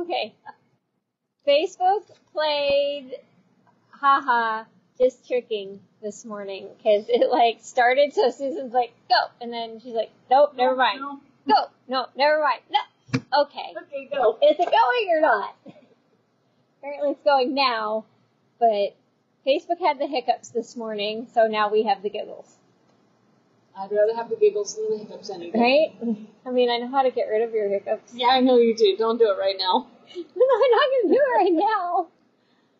Okay. Facebook played haha just tricking this morning because it like started so Susan's like go and then she's like nope never mind No. go no never mind no okay Okay, go. is it going or not apparently it's going now but Facebook had the hiccups this morning so now we have the giggles I'd rather have the giggles than the hiccups any day. right I mean I know how to get rid of your hiccups Yeah, I know you do. Don't do it right now. I'm not gonna do it right now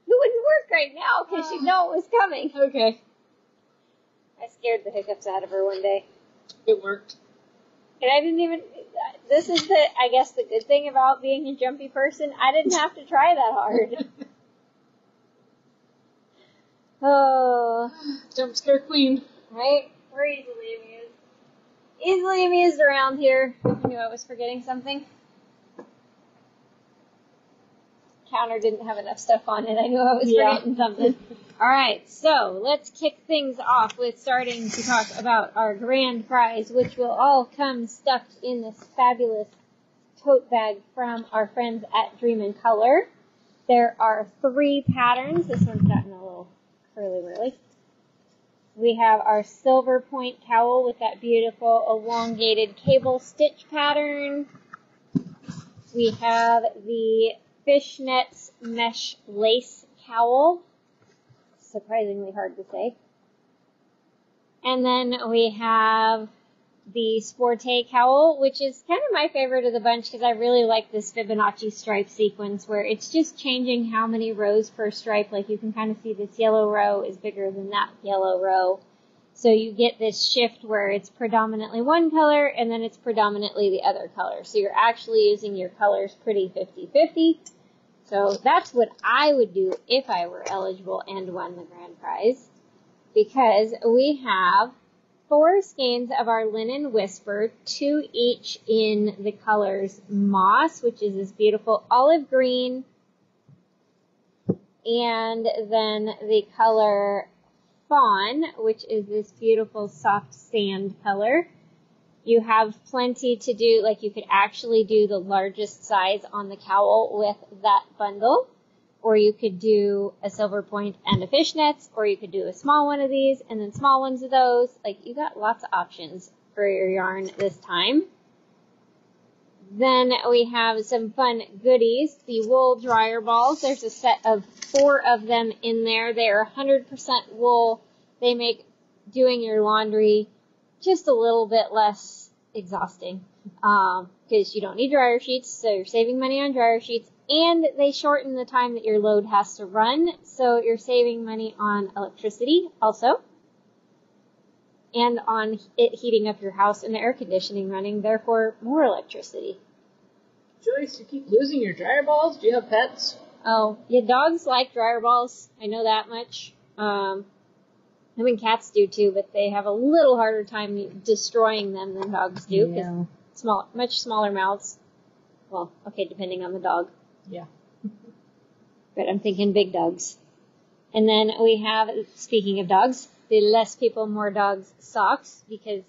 it wouldn't work right now because she'd know it was coming Okay. I scared the hiccups out of her one day. It worked. And I didn't even, this is the, I guess the good thing about being a jumpy person, I didn't have to try that hard. Oh, Jump scare queen. right? We're easily amused. Easily amused around here. I knew I was forgetting something. Counter didn't have enough stuff on it. I knew I was Yeah. forgetting something. All right, so let's kick things off with starting to talk about our grand prize, which will all come stuffed in this fabulous tote bag from our friends at Dream in Color. There are three patterns. This one's gotten a little curly whirly. We have our silver point cowl with that beautiful elongated cable stitch pattern. We have the fishnets mesh lace cowl. Surprisingly hard to say. And then we have the Sportay cowl, which is kind of my favorite of the bunch because I really like this Fibonacci stripe sequence where it's just changing how many rows per stripe. Like you can kind of see this yellow row is bigger than that yellow row. So you get this shift where it's predominantly one color and then it's predominantly the other color. So you're actually using your colors pretty 50-50. So that's what I would do if I were eligible and won the grand prize. Because we have four skeins of our linen whisper, two each in the colors moss, which is this beautiful olive green, and then the color fawn, which is this beautiful soft sand color. You have plenty to do, like you could actually do the largest size on the cowl with that bundle, or you could do a silver point and a fishnets, or you could do a small one of these and then small ones of those. Like you got lots of options for your yarn this time. Then we have some fun goodies, the wool dryer balls. There's a set of four of them in there. They are 100% wool. They make doing your laundry just a little bit less exhausting um, because you don't need dryer sheets, so you're saving money on dryer sheets, and they shorten the time that your load has to run, so you're saving money on electricity also, and on it heating up your house and the air conditioning running, therefore more electricity. Joyce, you keep losing your dryer balls. Do you have pets? Oh, yeah, dogs like dryer balls. I know that much. Um, I mean, cats do too, but they have a little harder time destroying them than dogs do because small, much smaller mouths. Well, okay, depending on the dog, Yeah. but I'm thinking big dogs. And then we have, speaking of dogs, the less people, more dogs socks because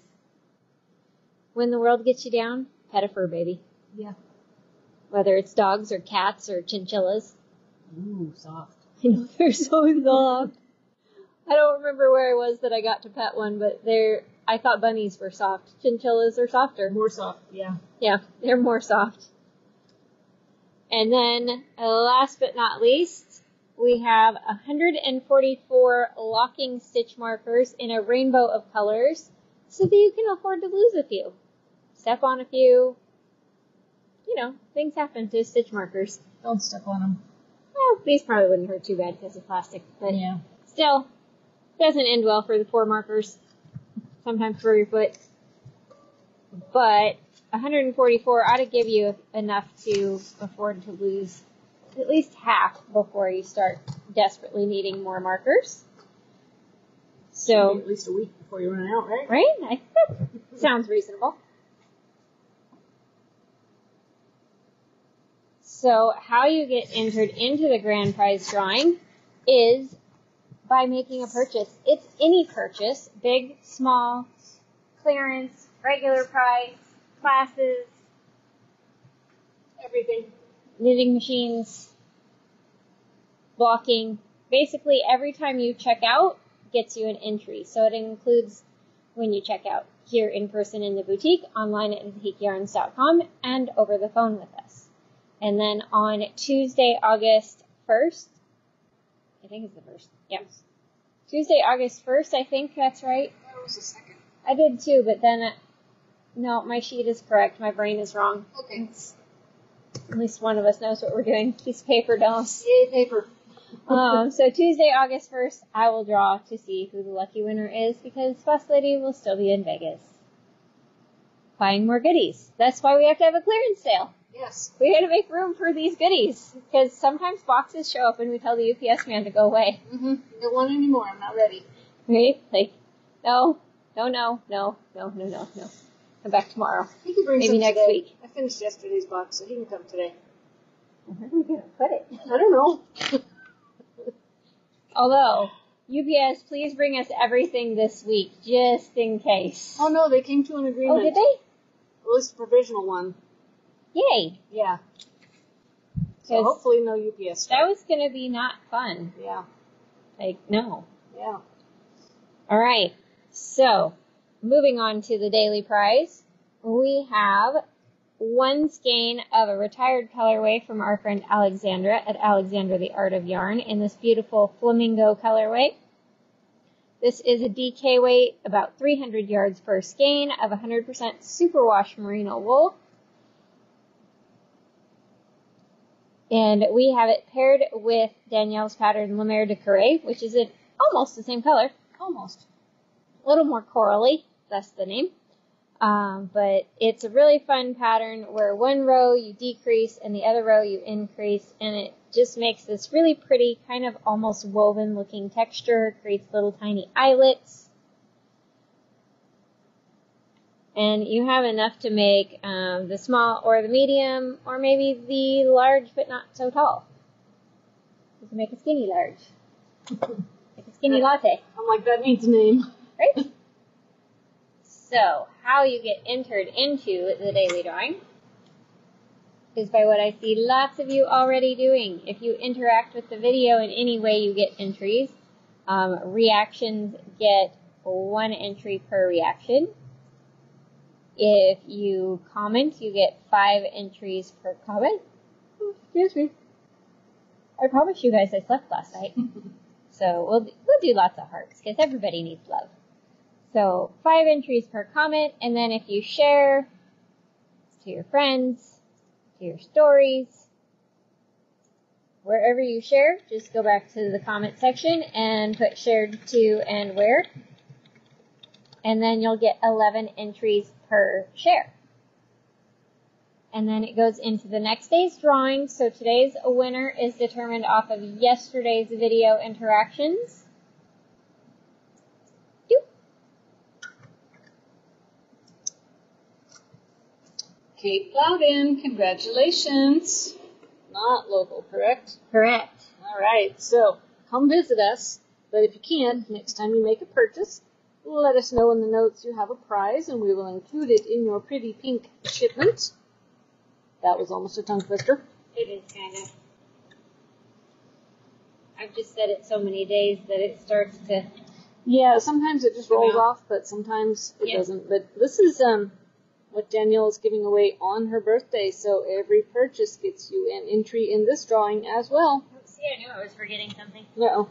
when the world gets you down, pet a fur baby. Yeah. Whether it's dogs or cats or chinchillas. Ooh, soft. I know they're so soft. I don't remember where I was that I got to pet one, but they're. I thought bunnies were soft. Chinchillas are softer. More soft. Yeah. Yeah, they're more soft. And then, uh, last but not least, we have 144 locking stitch markers in a rainbow of colors, so that you can afford to lose a few. Step on a few. You know, things happen to stitch markers. Don't step on them. Well, these probably wouldn't hurt too bad because of plastic, but Yeah. still, doesn't end well for the poor markers. Sometimes for your foot. But 144 ought to give you enough to afford to lose at least half before you start desperately needing more markers. So, at least a week before you run out, right? right? I think that sounds reasonable. So, how you get entered into the grand prize drawing is by making a purchase. It's any purchase, big, small, clearance, regular price, classes, Everything. knitting machines, blocking. Basically, every time you check out gets you an entry. So it includes when you check out here in person in the boutique, online at knitiqueyarns.com, and over the phone with us. And then on Tuesday, August 1st, I think it's the first. Yep. Tuesday, August 1st, I think that's right. That was the second. I did too, but then, no, my sheet is correct. My brain is wrong. Okay. At least one of us knows what we're doing. Piece of paper, Dallas. Yay, paper. um, so Tuesday, August 1st, I will draw to see who the lucky winner is because Boss Lady will still be in Vegas. Buying more goodies. That's why we have to have a clearance sale. Yes. We gotta make room for these goodies because sometimes boxes show up and we tell the UPS man to go away. Mm-hmm. Don't want any more. I'm not ready. Right? Like, no, no, no, no, no, no, no, no. Come back tomorrow. He can bring Maybe next today. week. I finished yesterday's box, so he can come today. Where are we gonna put it? I don't know. Although, UPS, please bring us everything this week, just in case. Oh no, they came to an agreement. Oh, did they? At least a provisional one. Yay! Yeah. So hopefully no UPS. that was gonna be not fun. Yeah. Like, no. Yeah. Alright, so, moving on to the daily prize. We have one skein of a retired colorway from our friend Alexandra at Alexandra the Art of Yarn in this beautiful flamingo colorway. This is a DK weight, about 300 yards per skein of 100% superwash merino wool. And we have it paired with Danielle's pattern Mer de Corail, which is in almost the same color, Almost. a little more corally, that's the name. Um, but it's a really fun pattern where one row you decrease and the other row you increase, and it just makes this really pretty, kind of almost woven looking texture, creates little tiny eyelets. And you have enough to make um, the small or the medium, or maybe the large but not so tall. You can make a skinny large. Like a skinny latte. I'm like, that needs a name. Right? So, how you get entered into the daily drawing is by what I see lots of you already doing. If you interact with the video in any way, you get entries. Um, reactions get one entry per reaction. If you comment, you get five entries per comment. Oh, Excuse me. I promise you guys I slept last night. So we'll we'll do lots of hearts because everybody needs love. So five entries per comment, and then if you share to your friends, to your stories, wherever you share, just go back to the comment section and put shared to and where, and then you'll get 11 entries per share. And then it goes into the next day's drawing. So today's winner is determined off of yesterday's video interactions. Kate Loudon, congratulations. Not local, correct? Correct. All right, so come visit us. But if you can't, next time you make a purchase, let us know in the notes you have a prize, and we will include it in your pretty pink shipment. That was almost a tongue twister. It is kind of. I've just said it so many days that it starts to. Yeah, sometimes it just rolls off, but sometimes it Yeah. doesn't. But this is um what Danielle is giving away on her birthday, so every purchase gets you an entry in this drawing as well. See, I knew I was forgetting something. No.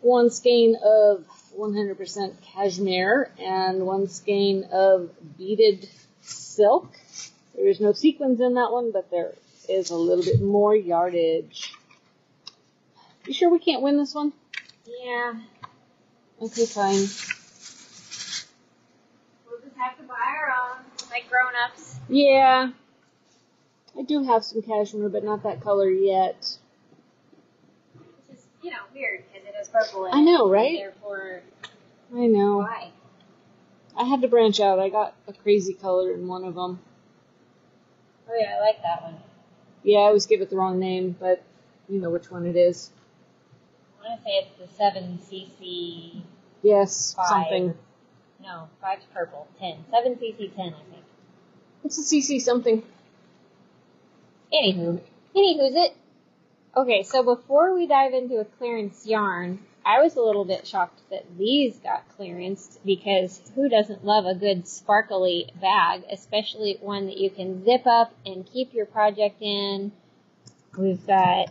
One skein of 100% cashmere and one skein of beaded silk. There is no sequins in that one, but there is a little bit more yardage. You sure we can't win this one? Yeah. Okay, fine. We'll just have to buy our own, like grown ups. Yeah. I do have some cashmere, but not that color yet. Which is, you know, weird because it has purple in it. I know, right? Therefore, I know. why? I had to branch out. I got a crazy color in one of them. Oh yeah, I like that one. Yeah, I always give it the wrong name, but you know which one it is. I want to say it's the seven CC. Yes, Five. something. No, five's purple. Ten. Seven CC ten, I think. It's a CC something. Anywho, Anywho's it. Okay, so before we dive into a clearance yarn, I was a little bit shocked that these got clearanced because who doesn't love a good sparkly bag, especially one that you can zip up and keep your project in. We've got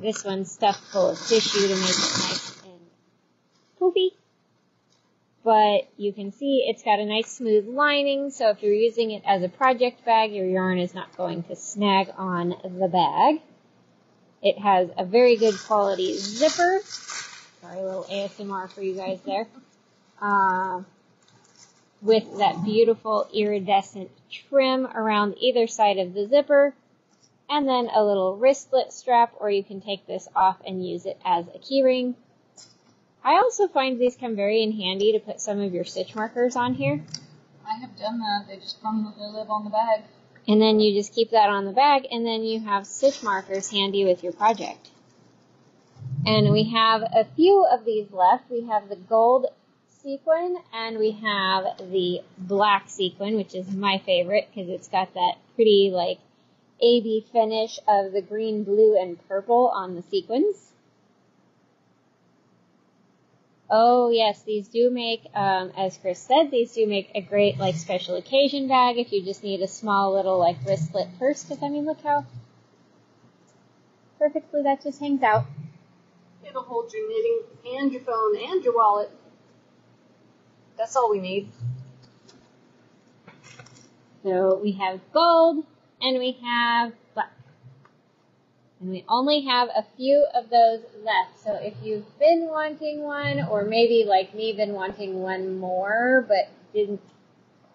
this one stuffed full of tissue to make it nice and poofy. But you can see it's got a nice smooth lining, so if you're using it as a project bag, your yarn is not going to snag on the bag. It has a very good quality zipper. Sorry, a little ASMR for you guys there. Uh, with that beautiful iridescent trim around either side of the zipper. And then a little wristlet strap, or you can take this off and use it as a keyring. I also find these come very in handy to put some of your stitch markers on here. I have done that. They just come, they live on the bag. And then you just keep that on the bag, and then you have stitch markers handy with your project. And we have a few of these left. We have the gold sequin, and we have the black sequin, which is my favorite because it's got that pretty like AB finish of the green, blue, and purple on the sequins. Oh yes, these do make, um, as Chris said, these do make a great like special occasion bag if you just need a small little like wristlet purse. Because I mean, look how perfectly that just hangs out. It'll hold your knitting and your phone and your wallet. That's all we need. So we have gold and we have. And we only have a few of those left. So if you've been wanting one, or maybe like me, been wanting one more, but didn't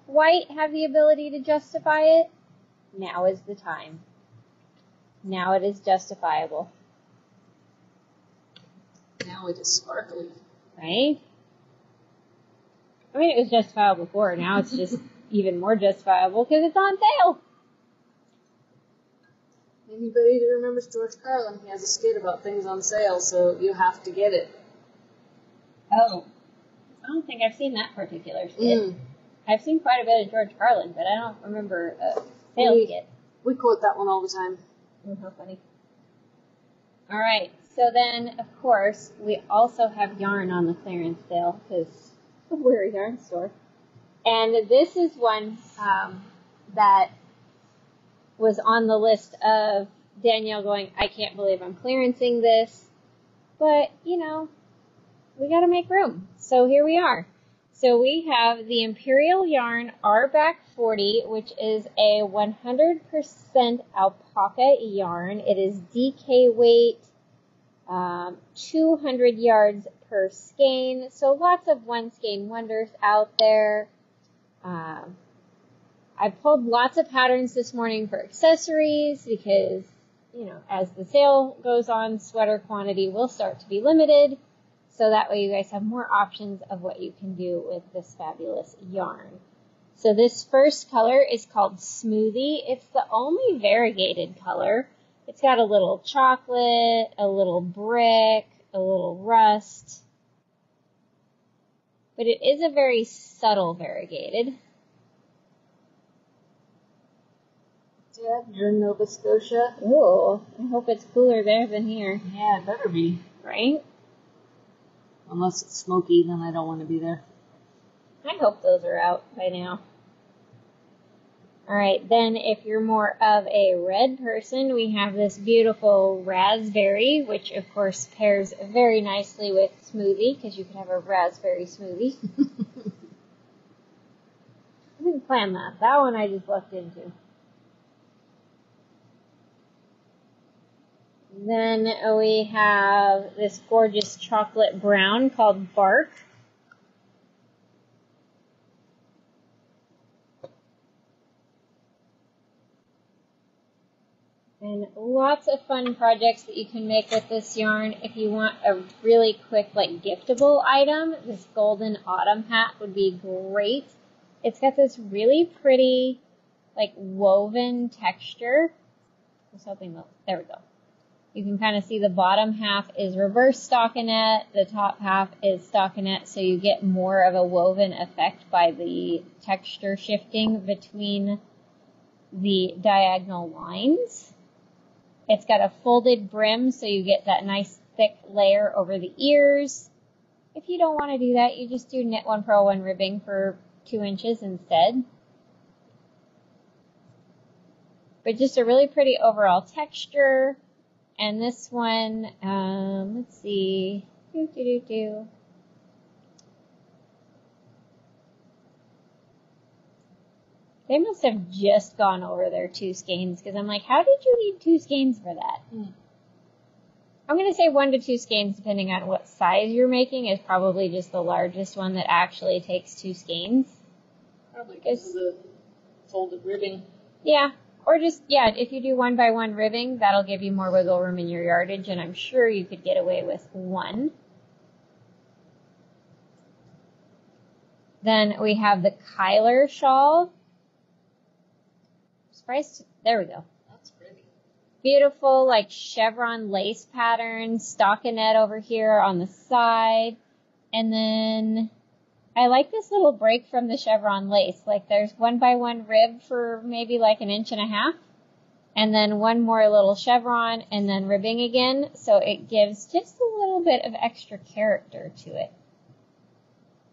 quite have the ability to justify it, now is the time. Now it is justifiable. Now it is sparkly. Right? I mean, it was justifiable before. Now it's just even more justifiable because it's on sale. Anybody that remembers George Carlin, he has a skit about things on sale, so you have to get it. Oh. I don't think I've seen that particular skit. Mm. I've seen quite a bit of George Carlin, but I don't remember a sales We- skit. We quote that one all the time. Oh, how funny. Alright, so then, of course, we also have yarn on the clearance sale, because we're a yarn store. And this is one um, that was on the list of Danielle going, I can't believe I'm clearancing this. But, you know, we gotta make room. So here we are. So we have the Imperial Yarn R-Back 40, which is a 100% alpaca yarn. It is DK weight, um, 200 yards per skein. So lots of one skein wonders out there. Um, I pulled lots of patterns this morning for accessories because, you know, as the sale goes on, sweater quantity will start to be limited. So that way you guys have more options of what you can do with this fabulous yarn. So this first color is called Smoothie. It's the only variegated color. It's got a little chocolate, a little brick, a little rust. But it is a very subtle variegated. Dad, you're in Nova Scotia? Ooh, I hope it's cooler there than here, Yeah, it better be. right? Unless it's smoky, then I don't want to be there. I hope those are out by now. Alright, then if you're more of a red person, we have this beautiful raspberry, which of course pairs very nicely with smoothie, because you could have a raspberry smoothie. I didn't plan that. That one I just lucked into. Then we have this gorgeous chocolate brown called Bark. And lots of fun projects that you can make with this yarn. If you want a really quick, like, giftable item, this golden autumn hat would be great. It's got this really pretty, like, woven texture. I was hoping that, there we go. You can kind of see the bottom half is reverse stockinette, the top half is stockinette, so you get more of a woven effect by the texture shifting between the diagonal lines. It's got a folded brim, so you get that nice thick layer over the ears. If you don't want to do that, you just do knit one purl one ribbing for two inches instead. But just a really pretty overall texture. And this one, um, let's see, do do do do. They must have just gone over their two skeins because I'm like, how did you need two skeins for that? Mm. I'm going to say one to two skeins, depending on what size you're making, is probably just the largest one that actually takes two skeins. Probably because of the folded ribbing. Yeah. Or just, yeah, if you do one by one ribbing, that'll give you more wiggle room in your yardage, and I'm sure you could get away with one. Then we have the Kyler shawl. Surprised, there we go. That's pretty. Beautiful, like chevron lace pattern, stockinette over here on the side. And then I like this little break from the chevron lace. Like there's one by one rib for maybe like an inch and a half. And then one more little chevron and then ribbing again. So it gives just a little bit of extra character to it.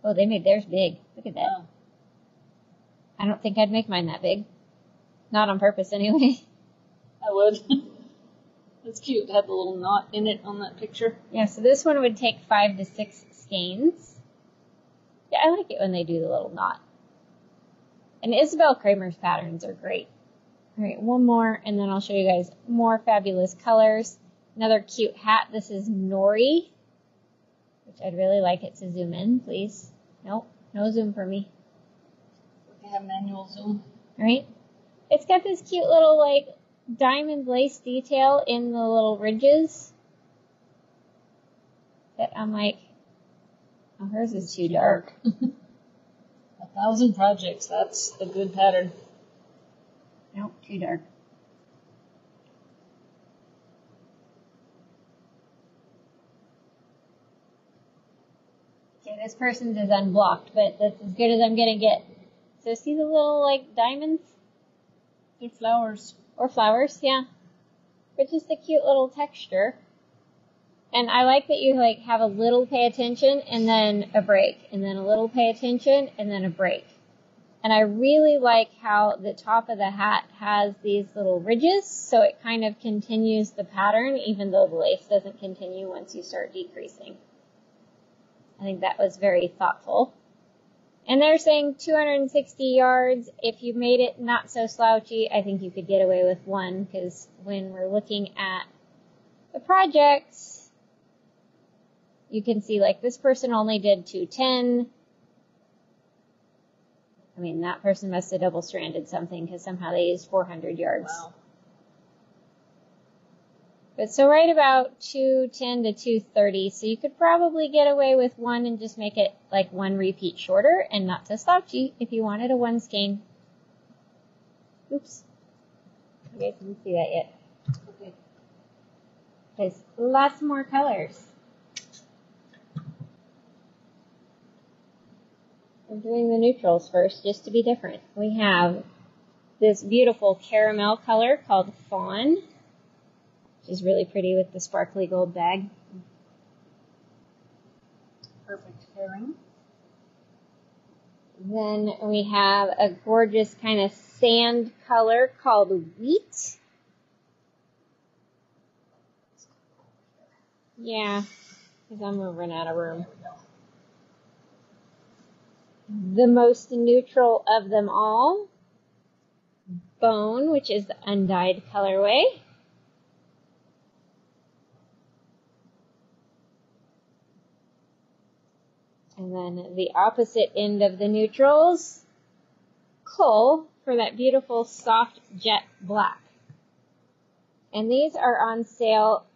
Oh, they made theirs big. Look at that. Wow. I don't think I'd make mine that big. Not on purpose anyway. I would. That's cute. It had the little knot in it on that picture. Yeah, so this one would take five to six skeins. I like it when they do the little knot. And Isabell Kraemer's patterns are great. Alright, one more, and then I'll show you guys more fabulous colors. Another cute hat. This is Nori, which I'd really like it to zoom in, please. Nope, no zoom for me. We have manual zoom. Alright? It's got this cute little, like, diamond lace detail in the little ridges. That I'm like, oh, hers is too dark. A thousand projects. That's a good pattern. Nope, too dark. Okay, this person's is unblocked, but that's as good as I'm gonna get. So see the little like diamonds They're flowers. or flowers, yeah. But just a cute little texture. And I like that you like have a little pay attention and then a break, and then a little pay attention and then a break. And I really like how the top of the hat has these little ridges, so it kind of continues the pattern, even though the lace doesn't continue once you start decreasing. I think that was very thoughtful. And they're saying 260 yards. If you made it not so slouchy, I think you could get away with one, because when we're looking at the projects, you can see like this person only did 210. I mean, that person must have double stranded something because somehow they used 400 yards. Wow. But so right about 210 to 230, so you could probably get away with one and just make it like one repeat shorter and not so slouchy if you wanted a one skein. Oops. You guys didn't see that yet. Okay. There's lots more colors. We're doing the neutrals first, just to be different. We have this beautiful caramel color called Fawn, which is really pretty with the sparkly gold bag. Perfect pairing. Then we have a gorgeous kind of sand color called Wheat. Yeah, because I'm gonna run out of room. The most neutral of them all, Bone, which is the undyed colorway. And then the opposite end of the neutrals, Coal for that beautiful soft jet black. And these are on sale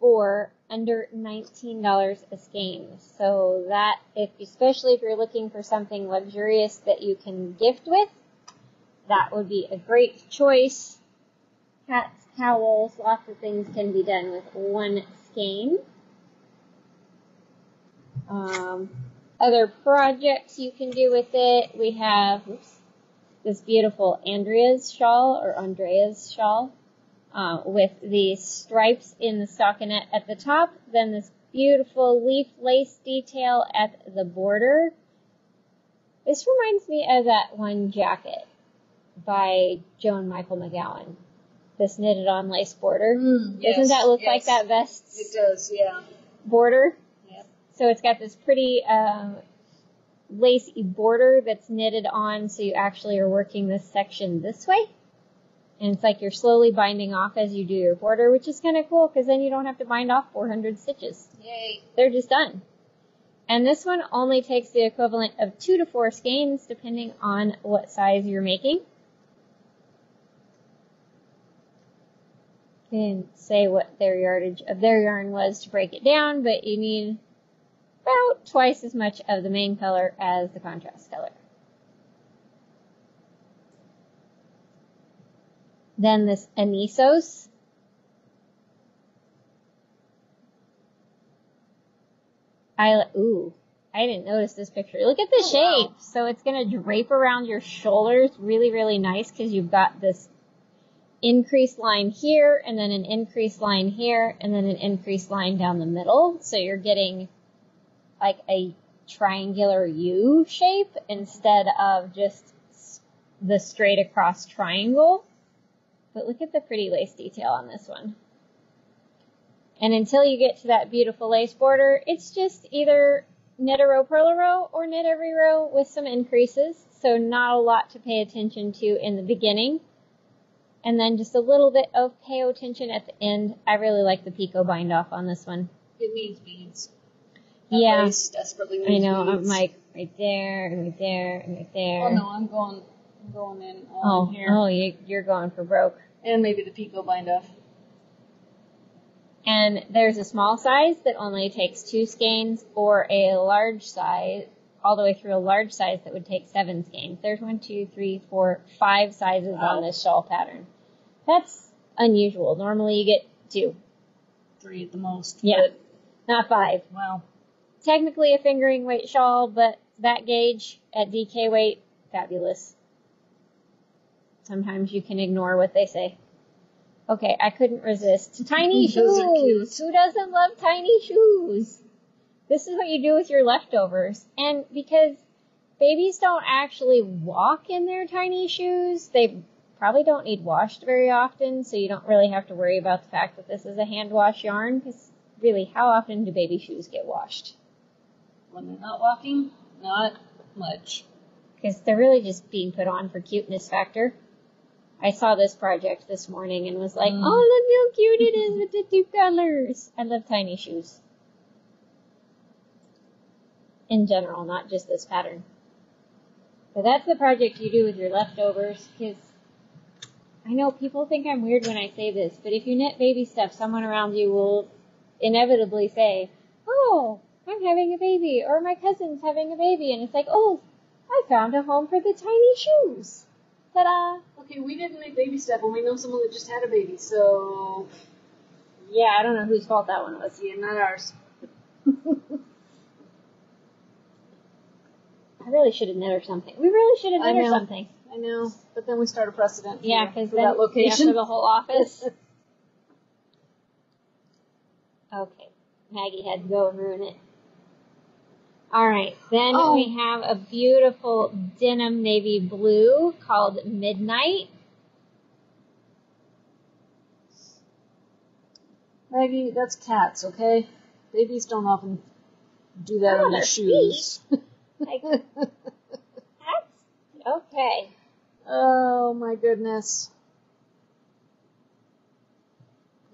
for under $19 a skein. So that, if, especially if you're looking for something luxurious that you can gift with, that would be a great choice. Hats, towels, lots of things can be done with one skein. Um, other projects you can do with it, we have oops, this beautiful Andrea's shawl or Andrea's shawl. Uh, with the stripes in the stockinette at the top, then this beautiful leaf lace detail at the border. This reminds me of that one jacket by Joan Michael McGowan. This knitted on lace border. Mm, yes, Doesn't that look yes. like that vest It does, yeah. border? Yep. So it's got this pretty um, lacy border that's knitted on, so you actually are working this section this way. And it's like you're slowly binding off as you do your border, which is kind of cool because then you don't have to bind off 400 stitches. Yay. They're just done. And this one only takes the equivalent of two to four skeins, depending on what size you're making. Didn't say what their yardage of their yarn was to break it down, but you need about twice as much of the main color as the contrast color. Then this Anisos. I ooh, I didn't notice this picture. Look at the Oh, wow. shape. So it's gonna drape around your shoulders, really, really nice because you've got this increased line here, and then an increased line here, and then an increased line down the middle. So you're getting like a triangular U shape instead of just the straight across triangle. But look at the pretty lace detail on this one. And until you get to that beautiful lace border, it's just either knit a row, purl a row, or knit every row with some increases. So not a lot to pay attention to in the beginning. And then just a little bit of pay attention at the end. I really like the picot bind off on this one. It needs beads. Yeah. Lace desperately I know, I'm like right there, and right there, and right there. Oh no, I'm going, going in all Oh, in here. oh, you, you're going for broke. And maybe the picot bind off. And there's a small size that only takes two skeins, or a large size, all the way through a large size that would take seven skeins. There's one, two, three, four, five sizes Wow. on this shawl pattern. That's unusual. Normally you get two, Three at the most. Yeah. not five. Wow. Technically a fingering weight shawl, but that gauge at DK weight, fabulous. Sometimes you can ignore what they say. Okay, I couldn't resist. Tiny Those shoes. Who doesn't love tiny shoes? This is what you do with your leftovers. And because babies don't actually walk in their tiny shoes, they probably don't need washed very often, so you don't really have to worry about the fact that this is a hand wash yarn, because really, how often do baby shoes get washed? When they're not walking, not much. because they're really just being put on for cuteness factor. I saw this project this morning and was like, Mm. oh, look how cute it is with the two colors. I love tiny shoes. In general, not just this pattern. But that's the project you do with your leftovers, because I know people think I'm weird when I say this, but if you knit baby stuff, someone around you will inevitably say, oh, I'm having a baby, or my cousin's having a baby, and it's like, oh, I found a home for the tiny shoes. Ta-da! Okay, we didn't make baby stuff, and we know someone that just had a baby, so Yeah, I don't know whose fault that one was. yeah, not ours. I really should have knit her something. We really should have knit her something. I know, but then we start a precedent. Yeah, for- because that location. yeah, for the whole office. okay, Maggie had to go and ruin it. All right, then Oh. we have a beautiful denim navy blue called Midnight. Maggie, that's cats, okay? Babies don't often do that Oh, on their shoes. Like, that's okay. oh my goodness.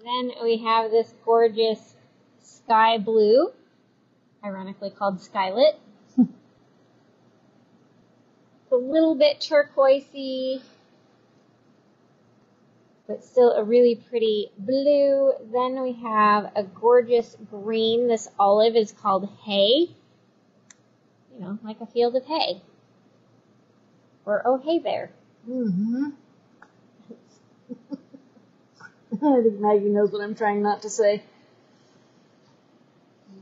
Then we have this gorgeous sky blue, ironically called Skylit. it's a little bit turquoisey, but still a really pretty blue. Then we have a gorgeous green. This olive is called hay. You know, like a field of hay. Or oh hey there. Mm-hmm. I think Maggie knows what I'm trying not to say.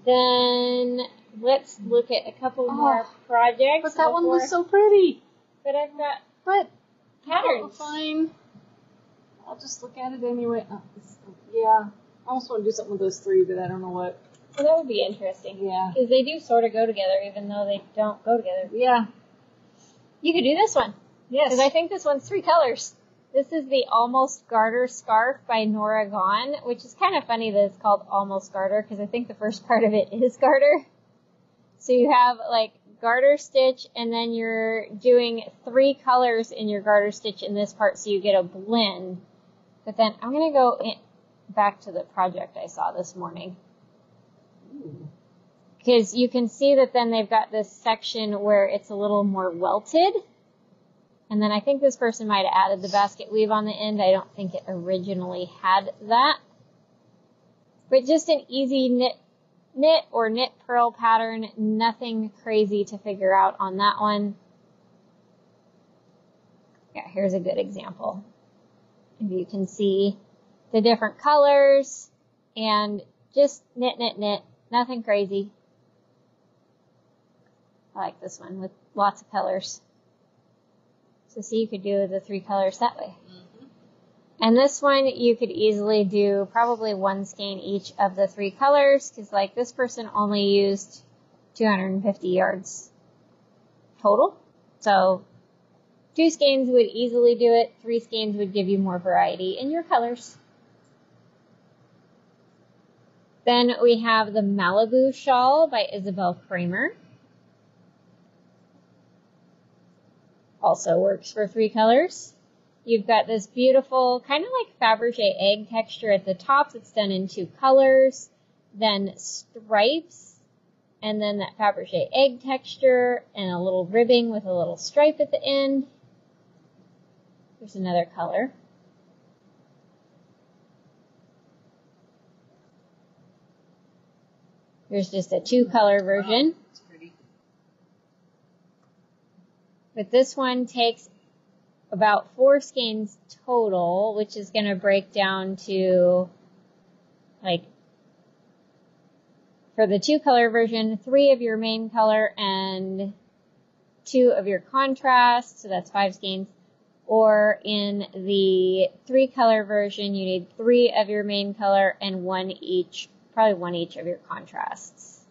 Then let's look at a couple oh, more Oh, projects. But that one was so pretty. But I've got But patterns. Oh, fine. I'll just just look at it anyway. Oh, yeah, I almost want to do something with those three, but I don't know what. Well, that would be interesting. Yeah. Because they do sort of go together, even though they don't go together. Yeah. You could do this one. Yes. Because I think this one's three colors. This is the Almost Garter Scarf by Nora Gaughan, which is kind of funny that it's called Almost Garter because I think the first part of it is garter. So you have like garter stitch and then you're doing three colors in your garter stitch in this part so you get a blend. But then I'm going to go in, back to the project I saw this morning because you can see that then they've got this section where it's a little more welted. And then I think this person might have added the basket weave on the end. I don't think it originally had that. But just an easy knit, knit or knit purl pattern. Nothing crazy to figure out on that one. Yeah, here's a good example. If you can see the different colors and just knit, knit, knit. Nothing crazy. I like this one with lots of colors. So see, you could do the three colors that way. Mm-hmm. And this one, you could easily do probably one skein each of the three colors, because like this person only used 250 yards total. So two skeins would easily do it. Three skeins would give you more variety in your colors. Then we have the Malibu Shawl by Isabell Kraemer. Also works for three colors. You've got this beautiful, kind of like Fabergé egg texture at the top that's done in two colors, then stripes, and then that Fabergé egg texture, and a little ribbing with a little stripe at the end. There's another color. Here's just a two color version. It's pretty. But this one takes about four skeins total, which is going to break down to like for the two color version, three of your main color and two of your contrast, so that's five skeins. Or in the three color version, you need three of your main color and one each, probably one each of your contrasts.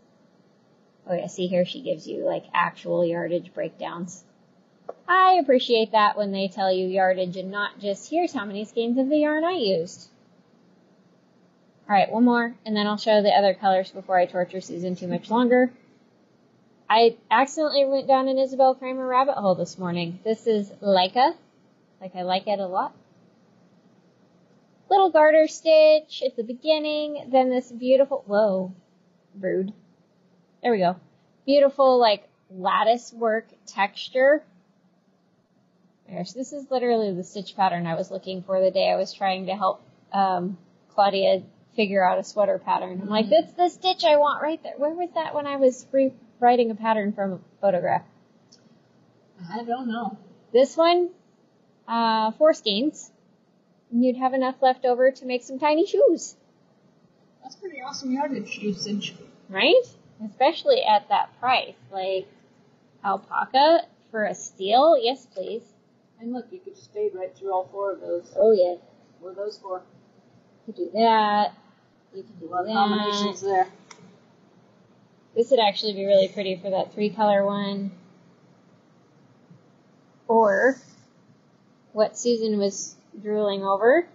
Oh yeah, see here she gives you like actual yardage breakdowns. I appreciate that when they tell you yardage and not just here's how many skeins of the yarn I used. Alright, one more, and then I'll show the other colors before I torture Susan too much longer. I accidentally went down an Isabell Kraemer rabbit hole this morning. This is Leica. Like I like it a lot. Little garter stitch at the beginning, then this beautiful, whoa, rude. There we go. Beautiful, like, lattice work texture. There's, this is literally the stitch pattern I was looking for the day I was trying to help um, Claudia figure out a sweater pattern. I'm like, that's the stitch I want right there. Where was that when I was re- writing a pattern from a photograph? I don't know. This one, uh, four skeins. And you'd have enough left over to make some tiny shoes, That's pretty awesome yardage usage. right? Especially at that price. Like, alpaca for a steal? Yes, please. And look, you could just fade right through all four of those. Oh, yeah. What are those for? You could do that. You could do A lot of combinations there. This would actually be really pretty for that three color one. Or what Susan was drooling over.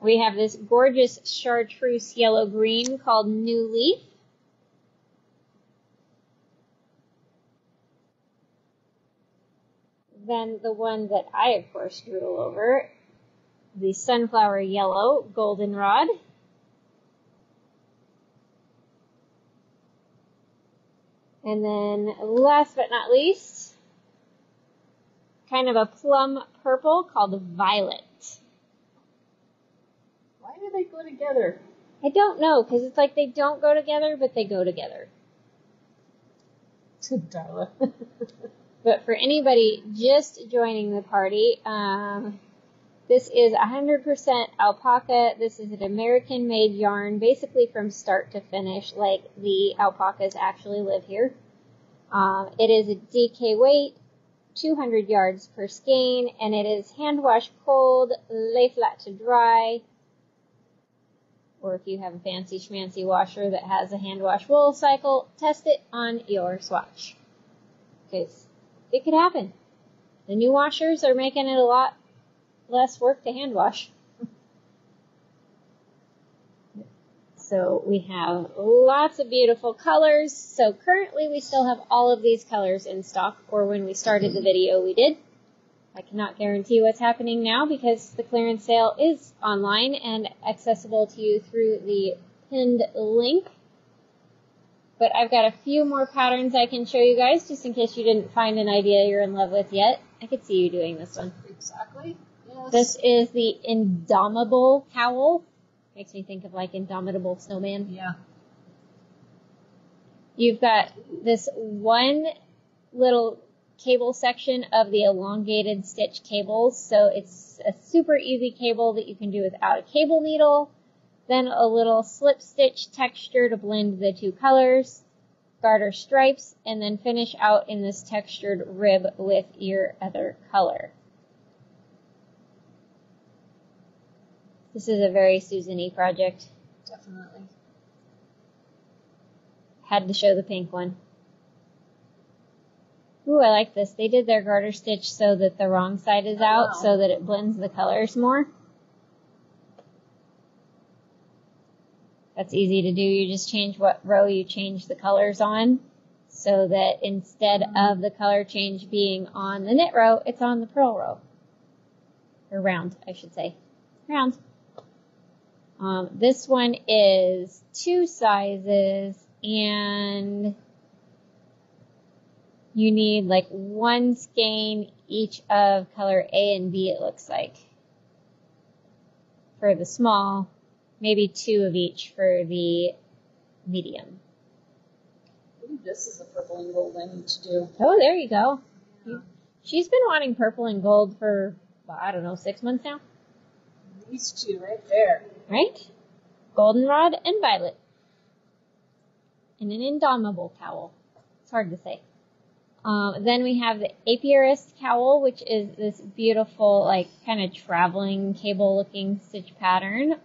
We have this gorgeous chartreuse yellow green called New Leaf. Then the one that I, of course, drool over, the sunflower yellow goldenrod. And then last but not least, kind of a plum purple called Violet. Why do they go together? I don't know, because it's like they don't go together, but they go together. Darla. But for anybody just joining the party, um, this is 100% alpaca. This is an American made yarn, basically from start to finish, like the alpacas actually live here. Um, it is a DK weight, 200 yards per skein, and it is hand wash cold, lay flat to dry. Or if you have a fancy schmancy washer that has a hand wash wool cycle, test it on your swatch. Because it could happen. The new washers are making it a lot less work to hand wash. So we have lots of beautiful colors. So currently we still have all of these colors in stock, or when we started the video we did. I cannot guarantee what's happening now because the clearance sale is online and accessible to you through the pinned link. But I've got a few more patterns I can show you guys just in case you didn't find an idea you're in love with yet. I could see you doing this one. Exactly. Yes. This is the Indomitable cowl. Makes me think of like Indomitable Snowman. Yeah. You've got this one little cable section of the elongated stitch cables. So it's a super easy cable that you can do without a cable needle. Then a little slip stitch texture to blend the two colors, garter stripes, and then finish out in this textured rib with your other color. This is a very Susan E project. Definitely. Had to show the pink one. Ooh, I like this. They did their garter stitch so that the wrong side is Oh, out wow. so that it blends the colors more. That's easy to do. You just change what row you change the colors on so that instead of the color change being on the knit row, it's on the purl row. Or round, I should say. Round. Um, this one is two sizes and you need like one skein each of color A and B it looks like for the small, maybe two of each for the medium. Ooh, this is a purple and gold I need to do. Oh, there you go. She's been wanting purple and gold for, well, I don't know, six months now, These two right there. right? Goldenrod and violet. And an indomitable cowl. It's hard to say. Um, then we have the apiarist cowl, which is this beautiful, like, kind of traveling cable looking stitch pattern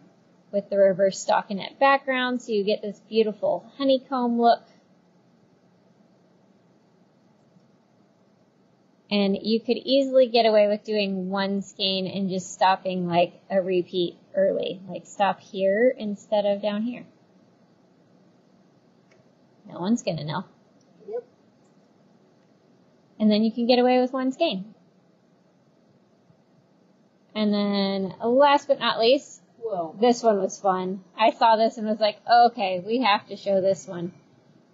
with the reverse stockinette background, so you get this beautiful honeycomb look. And you could easily get away with doing one skein and just stopping like a repeat early. Like stop here instead of down here. No one's gonna know. Yep. And then you can get away with one skein. And then last but not least, Whoa. this one was fun. I saw this and was like, okay, we have to show this one.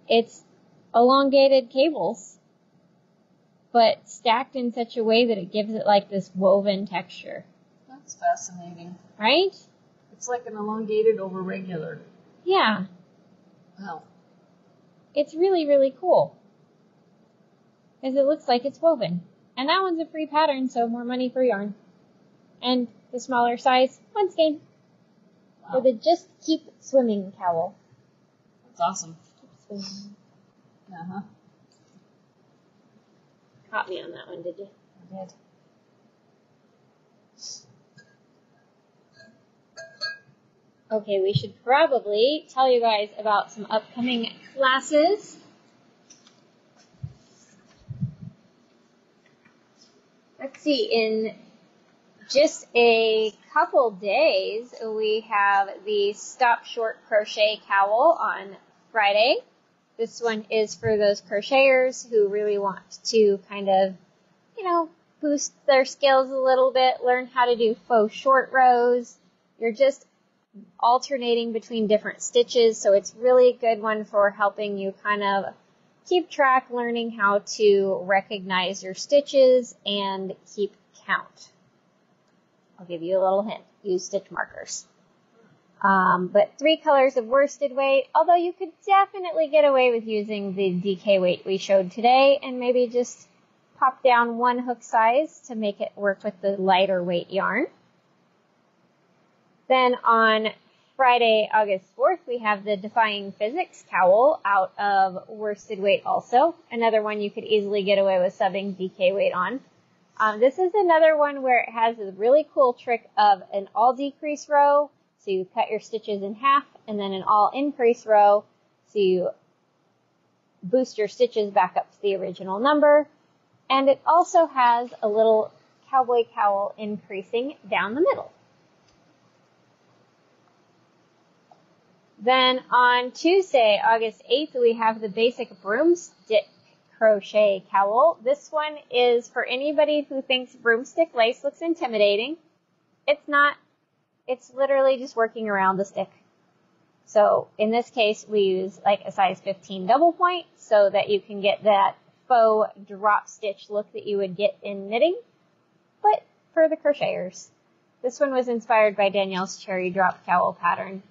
It's elongated cables, but stacked in such a way that it gives it like this woven texture, That's fascinating. right? It's like an elongated over regular. Yeah, Wow. it's really, really cool. Because it looks like it's woven. And that one's a free pattern, so more money for yarn. And the smaller size, one skein. For wow. the just keep swimming cowl. That's awesome. Keep swimming. Uh huh. Caught me on that one, did you? I did. Okay, we should probably tell you guys about some upcoming classes. Let's see, in just a couple days, we have the Stop Short Crochet Cowl on Friday. This one is for those crocheters who really want to kind of, you know, boost their skills a little bit, learn how to do faux short rows. You're just alternating between different stitches, so it's really a good one for helping you kind of keep track, learning how to recognize your stitches and keep count. I'll give you a little hint. Use stitch markers. Um, but three colors of worsted weight, although you could definitely get away with using the DK weight we showed today and maybe just pop down one hook size to make it work with the lighter weight yarn. Then on Friday, August 4th, we have the Defying Physics cowl out of worsted weight also. Another one you could easily get away with subbing DK weight on. Um, this is another one where it has a really cool trick of an all decrease row. So you cut your stitches in half and then an all increase row. So you boost your stitches back up to the original number. And it also has a little cowboy cowl increasing down the middle. Then on Tuesday, August 8th, we have the basic broomstick crochet cowl. This one is for anybody who thinks broomstick lace looks intimidating. It's not. It's literally just working around the stick. So in this case, we use like a size 15 double point so that you can get that faux drop stitch look that you would get in knitting, but for the crocheters. This one was inspired by Danielle's cherry drop cowl pattern.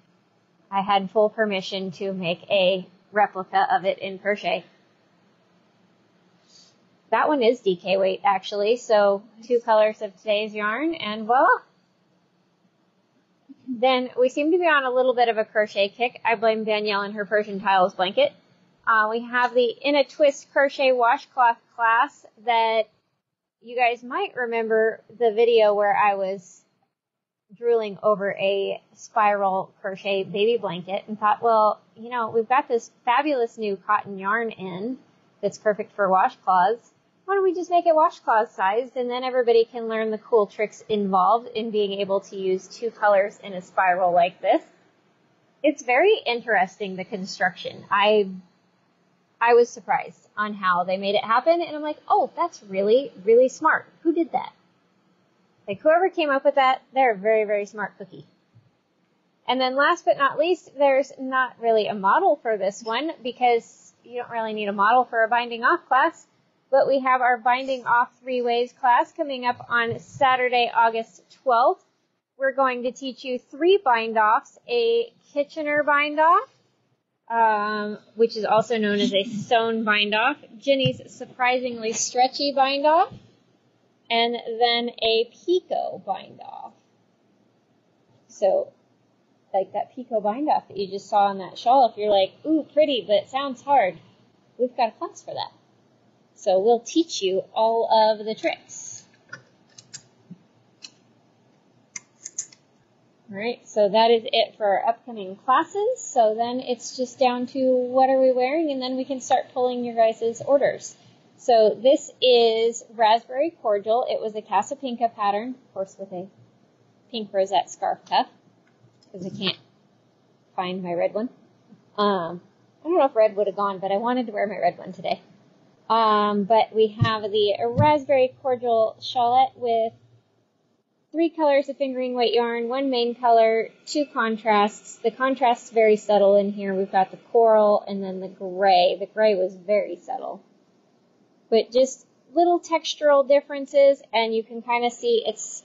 I had full permission to make a replica of it in crochet. That one is DK weight actually, so two colors of today's yarn and voila! Then we seem to be on a little bit of a crochet kick. I blame Danielle and her Persian tiles blanket. Uh, we have the In a Twist crochet washcloth class that you guys might remember the video where I was drooling over a spiral crochet baby blanket and thought, well, you know, we've got this fabulous new cotton yarn in that's perfect for washcloths. Why don't we just make it washcloth sized and then everybody can learn the cool tricks involved in being able to use two colors in a spiral like this. It's very interesting, the construction. I I was surprised on how they made it happen, and I'm like, oh, that's really, really smart. Who did that? Like, whoever came up with that, they're a very, very smart cookie. And then last but not least, there's not really a model for this one because you don't really need a model for a binding off class. But we have our binding off three ways class coming up on Saturday, August 12th. We're going to teach you three bind offs, a Kitchener bind off, um, which is also known as a sewn bind off, Jenny's surprisingly stretchy bind off, and then a picot bind off. So, like that picot bind off that you just saw on that shawl, if you're like, ooh, pretty, but it sounds hard, we've got a class for that. So we'll teach you all of the tricks. Alright, so that is it for our upcoming classes. So then it's just down to what are we wearing and then we can start pulling your guys' orders. So this is Raspberry Cordial. It was a Casapinka pattern, of course with a pink rosette scarf cuff, because I can't find my red one. Um, I don't know if red would have gone, but I wanted to wear my red one today. Um, but we have the Raspberry Cordial shawlette with three colors of fingering weight yarn, one main color, two contrasts. The contrast's very subtle in here. We've got the coral and then the gray. The gray was very subtle. But just little textural differences and you can kind of see it's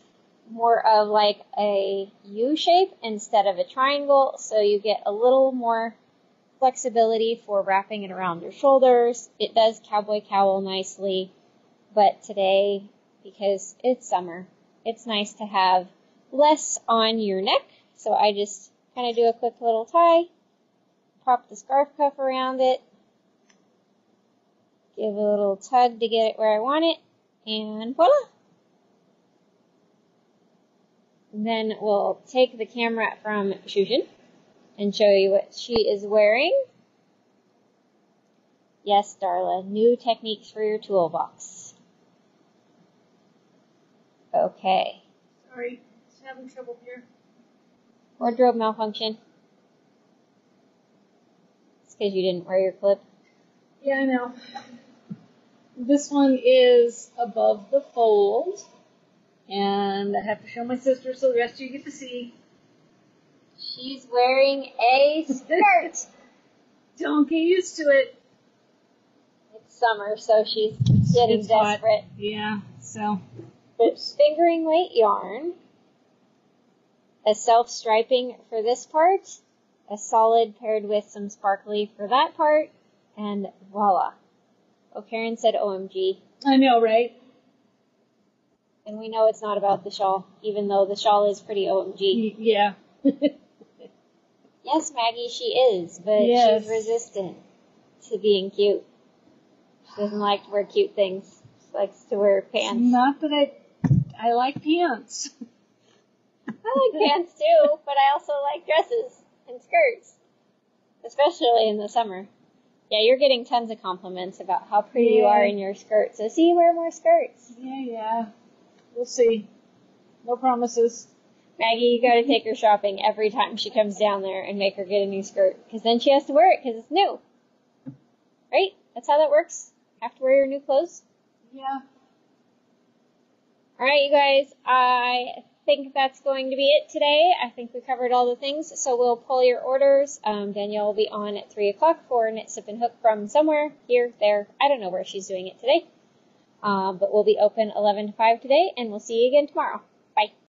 more of like a U shape instead of a triangle. So you get a little more flexibility for wrapping it around your shoulders. It does cowboy cowl nicely. But today, because it's summer, it's nice to have less on your neck. So I just kind of do a quick little tie, pop the scarf cuff around it, give a little tug to get it where I want it, and voila! then we'll take the camera from Shushin and show you what she is wearing. Yes, Darla, new techniques for your toolbox. Okay. Sorry, just having trouble here. Wardrobe malfunction. It's because you didn't wear your clip. Yeah, I know. This one is above the fold. And I have to show my sister so the rest of you get to see. She's wearing a skirt. Don't get used to it. It's summer, so she's getting It's hot. desperate. Yeah, so. It's fingering weight yarn, a self striping for this part, a solid paired with some sparkly for that part, and voila. Oh, Karen said OMG. I know, right? And we know it's not about the shawl, even though the shawl is pretty OMG. Yeah. Yes, Maggie, she is, but Yes. she's resistant to being cute. She doesn't like to wear cute things. She likes to wear pants. Not that I, I like pants. I like pants too, but I also like dresses and skirts, especially in the summer. Yeah, you're getting tons of compliments about how pretty you are in your skirt. So see, wear more skirts. Yeah, yeah. We'll see. No promises. Maggie, you gotta take her shopping every time she comes down there and make her get a new skirt, because then she has to wear it because it's new. Right? That's how that works. Have to wear your new clothes. Yeah. All right, you guys. I think that's going to be it today. I think we covered all the things, so we'll pull your orders. Um, Danielle will be on at three o'clock for Knit Sip and Hook from somewhere here, there. I don't know where she's doing it today, um, but we'll be open eleven to five today, and we'll see you again tomorrow. Bye.